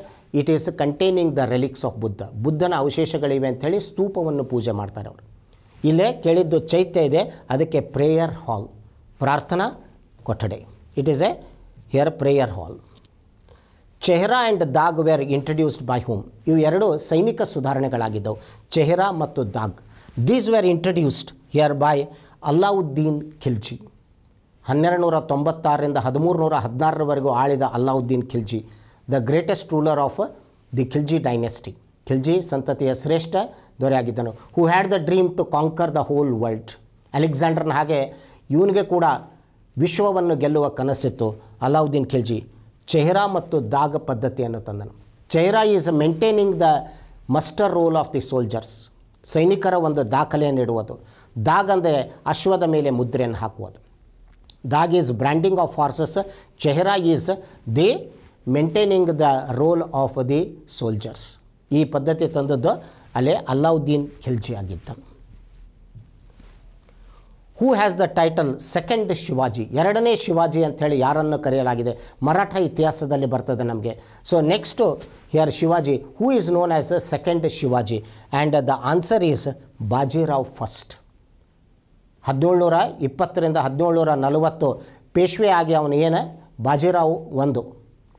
it is containing the relics of Buddha. ಬುದ್ಧನ ಅವಶೇಷಗಳಿವೆ ಅಂಥೇಳಿ ಸ್ತೂಪವನ್ನು ಪೂಜೆ ಮಾಡ್ತಾರೆ ಅವರು. ಇಲ್ಲೇ ಕೇಳಿದ್ದು ಚೈತ್ಯ ಇದೆ. ಅದಕ್ಕೆ ಪ್ರೇಯರ್ ಹಾಲ್, ಪ್ರಾರ್ಥನಾ ಕೊಠಡಿ. It is a here prayer hall chehra and dagh were introduced by whom ಇವು ಎರಡು ಸೈನಿಕ ಸುಧಾರಣೆಗಳಾಗಿದ್ದವು. ಚೆಹ್ರಾ ಮತ್ತು dagh these were introduced here by Alauddin Khilji ಹನ್ನೆರಡು ನೂರ ತೊಂಬತ್ತಾರರಿಂದ ಹದಿಮೂರು ನೂರ ಹದಿನಾರರವರೆಗೂ ಆಳಿದ Alauddin Khilji the greatest ruler of the Khilji dynasty Khilji ಸಂತತಿಯ ಶ್ರೇಷ್ಠ ದೊರೆಯಾಗಿದ್ದನು who had the dream to conquer the whole world ಅಲೆಕ್ಸಾಂಡರ್ನ ಹಾಗೆ ಇವನಿಗೆ ಕೂಡ ವಿಶ್ವವನ್ನು ಗೆಲ್ಲುವ ಕನಸಿತ್ತು ಅಲಾವುದ್ದೀನ್ ಖಿಲ್ಜಿ. ಚೆಹ್ರಾ ಮತ್ತು ದಾಗ್ ಪದ್ಧತಿಯನ್ನು ತಂದನು. Chehra is maintaining the muster roll of the soldiers. ಸೈನಿಕರ ಒಂದು ದಾಖಲೆಯನ್ನು ಇಡುವುದು ದಾಗ್ ಅಂದರೆ ಅಶ್ವದ ಮೇಲೆ ಮುದ್ರೆಯನ್ನು ಹಾಕುವುದು. Dagh is branding of horses chehra is the maintaining the roll of the soldiers. ಈ ಪದ್ಧತಿ ತಂದದ್ದು ಅಲ್ಲೇ Alauddin Khilji ಆಗಿದ್ದನು. Who has the title second Shivaji ಎರಡನೇ ಶಿವಾಜಿ ಅಂಥೇಳಿ ಯಾರನ್ನು ಕರೆಯಲಾಗಿದೆ? ಮರಾಠ ಇತಿಹಾಸದಲ್ಲಿ ಬರ್ತದೆ ನಮಗೆ. So next here Shivaji who is known as a second Shivaji and the answer is Bajirao first ಹದಿನೇಳುನೂರ ಇಪ್ಪತ್ತರಿಂದ ಹದಿನೇಳುನೂರ ನಲವತ್ತು ಪೇಶ್ವೆ ಆಗಿ ಅವನು ಏನು? ಬಾಜಿರಾವ್ ಒಂದು.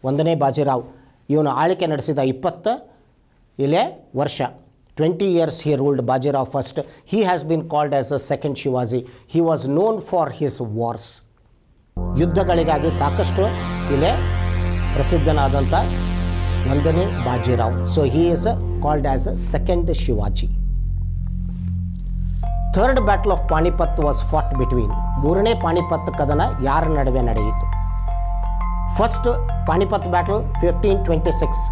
ಒಂದನೇ ಬಾಜಿರಾವ್. ಇವನು ಆಳ್ವಿಕೆ ನಡೆಸಿದ ಇಪ್ಪತ್ತು ಇಲ್ಲೇ ವರ್ಷ. Twenty years he ruled Bajirao first he has been called as the second Shivaji he was known for his wars ಯುದ್ಧಗಳಿಗಾಗಿ ಸಾಕಷ್ಟು ಇಲ್ಲೇ ಪ್ರಸಿದ್ಧನಾದಂಥ ಒಂದನೇ Bajirao. So he is called as a second Shivaji third battle of Panipat was fought between ಮೂರನೇ ಪಾಣಿಪತ್ ಕದನ ಯಾರ ನಡುವೆ ನಡೆಯಿತು? First Panipat battle fifteen twenty six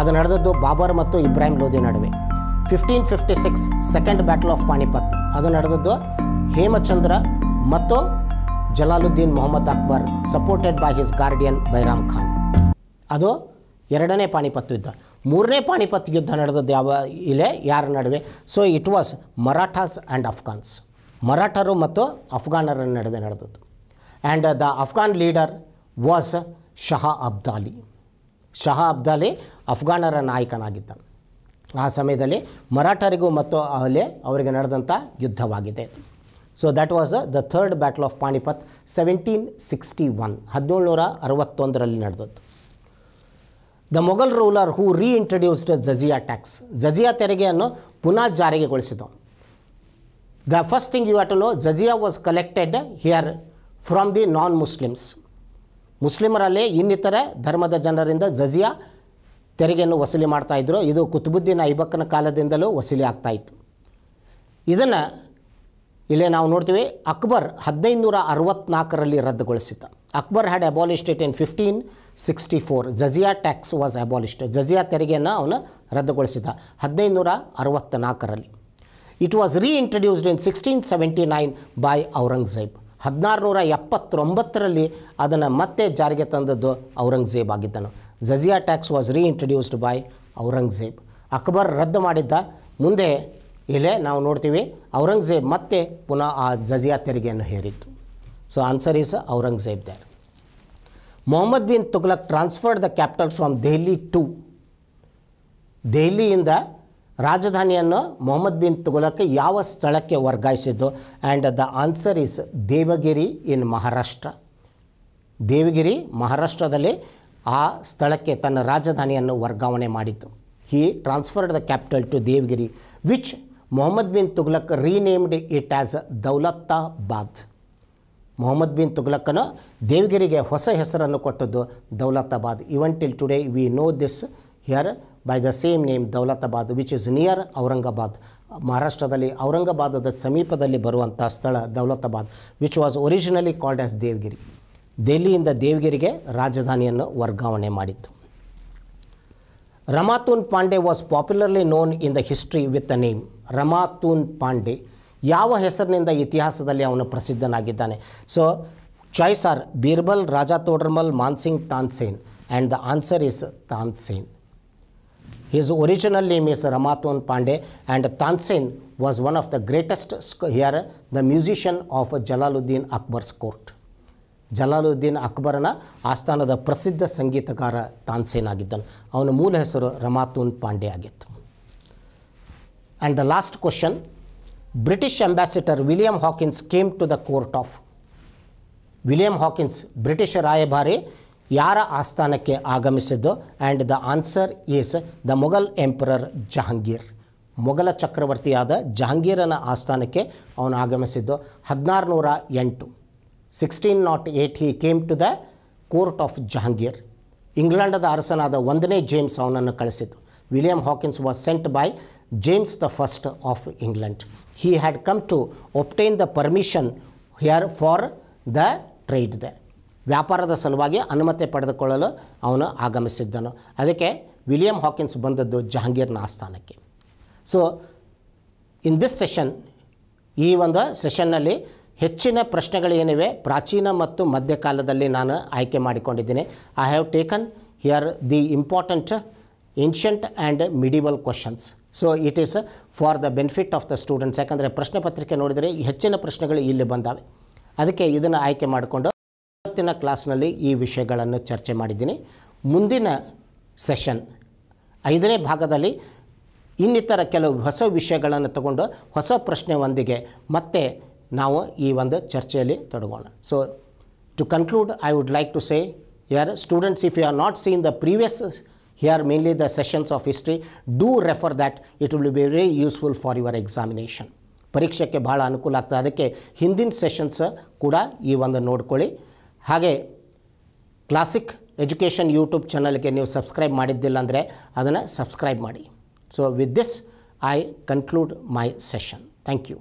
ಅದು ನಡೆದದ್ದು ಬಾಬರ್ ಮತ್ತು ಇಬ್ರಾಹಿಂ ಲೋಧಿ ನಡುವೆ. Fifteen fifty six second battle of Panipat ಅದು ನಡೆದದ್ದು ಹೇಮಚಂದ್ರ ಮತ್ತು Jalaluddin Mohammad Akbar supported by his guardian Bairam Khan. ಅದು ಎರಡನೇ ಪಾಣಿಪತ್ ಯುದ್ಧ. ಮೂರನೇ ಪಾಣಿಪತ್ ಯುದ್ಧ ನಡೆದದ್ದು ಯಾವ, ಇಲ್ಲೇ, ಯಾರ ನಡುವೆ? So it was Marathas and Afghans ಮರಾಠರು ಮತ್ತು ಅಫ್ಘಾನರ ನಡುವೆ ನಡೆದದ್ದು. And the Afghan leader was Shah Abdali Shah Abdali ಅಫ್ಘಾನರ ನಾಯಕನಾಗಿದ್ದ. ಆ ಸಮಯದಲ್ಲಿ ಮರಾಠರಿಗೂ ಮತ್ತು ಅಲ್ಲಿ ಅವರಿಗೆ ನಡೆದಂಥ ಯುದ್ಧವಾಗಿದೆ. So that was the third battle of Panipat seventeen sixty one ಹದಿನೇಳುನೂರ ಅರವತ್ತೊಂದರಲ್ಲಿ ನಡೆದದ್ದು. The Mughal ruler who reintroduced jizya tax jizya ತೆರಿಗೆಯನ್ನು ಪುನಃ ಜಾರಿಗೆಗೊಳಿಸಿದವು the first thing you have to know jizya was collected here from the non Muslims ಮುಸ್ಲಿಮರಲ್ಲಿ ಇನ್ನಿತರ ಧರ್ಮದ ಜನರಿಂದ ಜಜಿಯಾ ತೆರಿಗೆಯನ್ನು ವಸೂಲಿ ಮಾಡ್ತಾಯಿದ್ರು ಇದು ಕುತುಬುದ್ದೀನ್ ಐಬಕ್ಕನ ಕಾಲದಿಂದಲೂ ವಸೂಲಿ ಆಗ್ತಾಯಿತ್ತು ಇದನ್ನು ಇಲ್ಲೇ ನಾವು ನೋಡ್ತೀವಿ. ಅಕ್ಬರ್ ಹದಿನೈದು ನೂರ ಅರವತ್ನಾಲ್ಕರಲ್ಲಿ ರದ್ದುಗೊಳಿಸಿದ್ದ. Akbar had abolished it in fifteen sixty four jizya tax was abolished jizya ತೆರಿಗೆಯನ್ನು ಅವನು ರದ್ದುಗೊಳಿಸಿದ ಹದಿನೈದು ನೂರ ಅರವತ್ತ್ನಾಲ್ಕರಲ್ಲಿ it was reintroduced in sixteen seventy nine by Aurangzeb ಹದಿನಾರುನೂರ ಎಪ್ಪತ್ತೊಂಬತ್ತರಲ್ಲಿ ಅದನ್ನು ಮತ್ತೆ ಜಾರಿಗೆ ತಂದದ್ದು Aurangzeb ಆಗಿದ್ದನು. Jizya tax was reintroduced by Aurangzeb. Akbar ರದ್ದು ಮಾಡಿದ್ದ ಮುಂದೆ ಇಲ್ಲೇ ನಾವು ನೋಡ್ತೀವಿ, ಔರಂಗಜೇಬ್ ಮತ್ತೆ ಪುನಃ ಆ ಜಜಿಯಾ ತೆರಿಗೆಯನ್ನು ಹೇರಿತ್ತು. So answer is Aurangzeb there Mohammad bin Tughlaq transferred the capital from Delhi to ದೆಹಲಿಯಿಂದ ರಾಜಧಾನಿಯನ್ನು ಮೊಹಮ್ಮದ್ ಬಿನ್ ತುಘಲಕ್ ಯಾವ ಸ್ಥಳಕ್ಕೆ ವರ್ಗಾಯಿಸಿದ್ದು? And the answer is Devagiri in Maharashtra Devagiri ಮಹಾರಾಷ್ಟ್ರದಲ್ಲಿ ಆ ಸ್ಥಳಕ್ಕೆ ತನ್ನ ರಾಜಧಾನಿಯನ್ನು ವರ್ಗಾವಣೆ ಮಾಡಿತು. He transferred the capital to Devgiri, which Mohammad bin Tughlaq renamed it as Daulatabad Mohammad bin ತುಗ್ಲಕ್ಕನು ದೇವಗಿರಿಗೆ ಹೊಸ ಹೆಸರನ್ನು ಕೊಟ್ಟದ್ದು Daulatabad even till today we know this here by the same name Daulatabad which is near Aurangabad ಮಹಾರಾಷ್ಟ್ರದಲ್ಲಿ ಔರಂಗಾಬಾದದ ಸಮೀಪದಲ್ಲಿ ಬರುವಂಥ ಸ್ಥಳ Daulatabad which was originally called as Devagiri ದೆಹಲಿಯಿಂದ ದೇವಗಿರಿಗೆ ರಾಜಧಾನಿಯನ್ನು ವರ್ಗಾವಣೆ ಮಾಡಿತ್ತು. Ramtanu Pandey was popularly known in the history with a name Ramtanu Pandey ಯಾವ ಹೆಸರಿನಿಂದ ಇತಿಹಾಸದಲ್ಲಿ ಅವನು ಪ್ರಸಿದ್ಧನಾಗಿದ್ದಾನೆ? So choice are Birbal Raja Todarmal Mansingh Tansen and the answer is Tansen his original name is Ramtanu Pandey and Tansen was one of the greatest ಸ್ಕ್ here the musician of Jalaluddin Akbar's court. Jalaluddin ಅಕ್ಬರನ ಆಸ್ಥಾನದ ಪ್ರಸಿದ್ಧ ಸಂಗೀತಗಾರ ತಾನ್ಸೇನ್ ಆಗಿದ್ದನು. ಅವನ ಮೂಲ ಹೆಸರು ರಮಾತೂನ್ ಪಾಂಡೆ ಆಗಿತ್ತು. And the last question British ambassador William Hawkins came to the court of William Hawkins British ರಾಯಭಾರಿ ಯಾರ ಆಸ್ಥಾನಕ್ಕೆ ಆಗಮಿಸಿದ್ದು? And the answer is the Mughal emperor Jahangir ಮೊಘಲ ಚಕ್ರವರ್ತಿಯಾದ ಜಹಾಂಗೀರನ ಆಸ್ಥಾನಕ್ಕೆ ಅವನು ಆಗಮಿಸಿದ್ದು ಹದಿನಾರು ನೂರ ಎಂಟು. Sixteen he came to the court of Jahangir ಇಂಗ್ಲೆಂಡದ ಅರಸನಾದ ಒಂದನೇ ಜೇಮ್ಸ್ ಅವನನ್ನು ಕಳಿಸಿತು William Hawkins was sent by James the first of England he had come to obtain the permission here for the trade the ವ್ಯಾಪಾರದ ಸಲುವಾಗಿ ಅನುಮತಿ ಪಡೆದುಕೊಳ್ಳಲು ಅವನು ಆಗಮಿಸಿದ್ದನು. ಅದಕ್ಕೆ William Hawkins ಬಂದದ್ದು ಜಹಾಂಗೀರ್ನ ಆಸ್ಥಾನಕ್ಕೆ. ಸೊ ಇನ್ ದಿಸ್ ಸೆಷನ್ ಈ ಒಂದು ಸೆಷನ್ನಲ್ಲಿ ಹೆಚ್ಚಿನ ಪ್ರಶ್ನೆಗಳೇನಿವೆ, ಪ್ರಾಚೀನ ಮತ್ತು ಮಧ್ಯಕಾಲದಲ್ಲಿ ನಾನು ಆಯ್ಕೆ ಮಾಡಿಕೊಂಡಿದ್ದೀನಿ. I have taken here the important ancient and medieval questions so it is for the benefit of the students ಯಾಕಂದರೆ ಪ್ರಶ್ನೆ ಪತ್ರಿಕೆ ನೋಡಿದರೆ ಹೆಚ್ಚಿನ ಪ್ರಶ್ನೆಗಳು ಇಲ್ಲಿ ಬಂದಾವೆ. ಅದಕ್ಕೆ ಇದನ್ನು ಆಯ್ಕೆ ಮಾಡಿಕೊಂಡು ಇವತ್ತಿನ ಕ್ಲಾಸ್ನಲ್ಲಿ ಈ ವಿಷಯಗಳನ್ನು ಚರ್ಚೆ ಮಾಡಿದ್ದೀನಿ. ಮುಂದಿನ ಸೆಷನ್, ಐದನೇ ಭಾಗದಲ್ಲಿ ಇನ್ನಿತರ ಕೆಲವು ಹೊಸ ವಿಷಯಗಳನ್ನು ತಗೊಂಡು ಹೊಸ ಪ್ರಶ್ನೆಯೊಂದಿಗೆ ಮತ್ತೆ ನಾವು ಈ ಒಂದು ಚರ್ಚೆಯಲ್ಲಿ ತೊಡಗೋಣ. So to conclude I would like to say your students if you are not seen the previous here mainly the sessions of history do refer that it will be very useful for your examination ಪರೀಕ್ಷೆಗೆ ಭಾಳ ಅನುಕೂಲ ಆಗ್ತದೆ. ಅದಕ್ಕೆ ಹಿಂದಿನ sessions ಕೂಡ ಈ ಒಂದು ನೋಡ್ಕೊಳ್ಳಿ. ಹಾಗೆ ಕ್ಲಾಸಿಕ್ ಎಜುಕೇಷನ್ ಯೂಟ್ಯೂಬ್ ಚಾನಲ್ಗೆ ನೀವು ಸಬ್ಸ್ಕ್ರೈಬ್ ಮಾಡಿದ್ದಿಲ್ಲ ಅಂದರೆ ಅದನ್ನು ಸಬ್ಸ್ಕ್ರೈಬ್ ಮಾಡಿ. So with this I conclude my session thank you